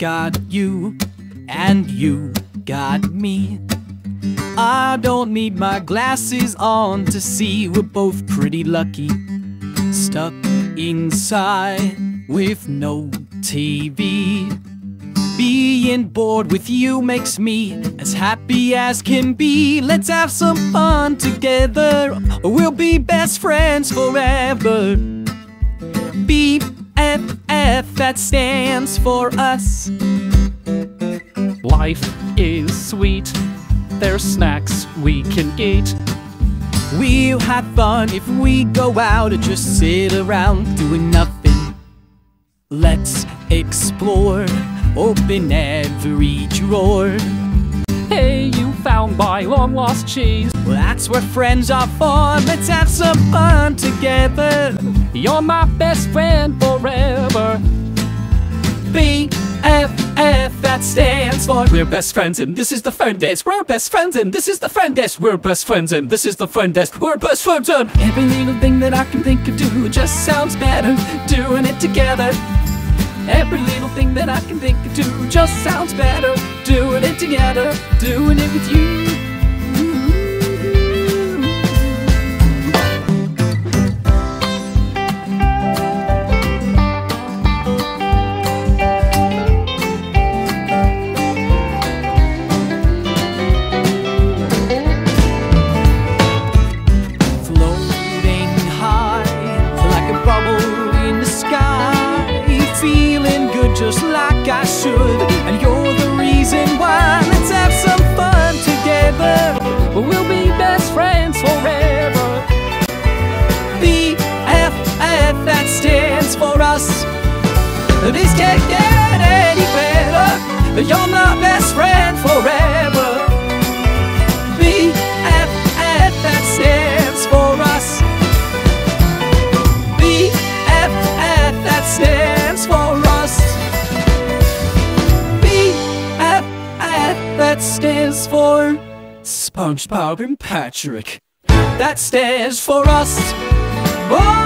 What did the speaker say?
got you, and you got me. I don't need my glasses on to see we're both pretty lucky. Stuck inside with no TV. Being bored with you makes me as happy as can be. Let's have some fun together. We'll be best friends forever. BFF, that stands for us. Life is sweet. There's snacks we can eat. We'll have fun if we go out or just sit around doing nothing. Let's explore, open every drawer. Long lost cheese. Well, that's what friends are for. Let's have some fun together. You're my best friend forever. BFF, that stands for We're best friends and this is the friend desk. We're best friends and this is the friend desk. We're best friends and this is the friend desk. We're best friends and every little thing that I can think of do just sounds better doing it together. Every little thing that I can think of do just sounds better doing it together, doing it with you. I should, and you're the reason why. Let's have some fun together. we'll be best friends forever. The BFF that stands for us. This can't get any better. You're my stands for SpongeBob and Patrick. That stands for us.